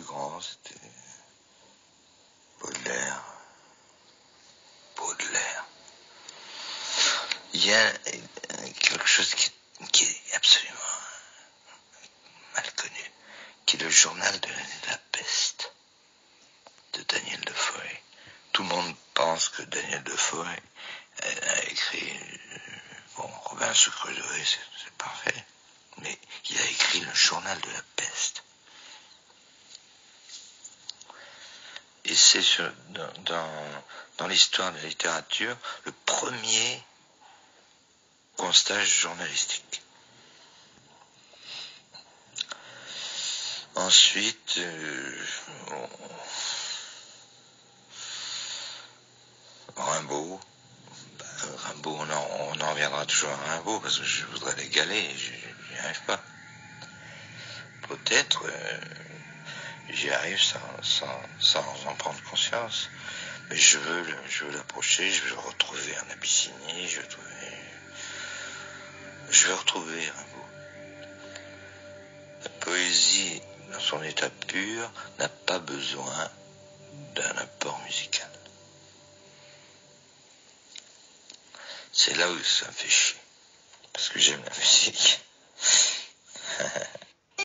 plus grand, c'était Baudelaire. Baudelaire. Il y a quelque chose qui, est absolument mal connu, qui est le journal de la peste de Daniel Defoe. Tout le monde pense que Daniel Defoe a écrit, bon, Robin Sucre c'est parfait, mais il a écrit le journal de la peste. C'est dans, l'histoire de la littérature le premier constat journalistique. Ensuite, euh, Rimbaud. Ben, Rimbaud, on en, reviendra toujours à Rimbaud parce que je voudrais l'égaler, je n'y arrive pas. Peut-être euh, j'y arrive sans, en prendre conscience, mais je veux, je veux l'approcher, je veux retrouver en Abyssinie, je veux, je veux retrouver. La poésie, dans son état pur, n'a pas besoin d'un apport musical. C'est là où ça me fait chier. Parce que j'aime la musique.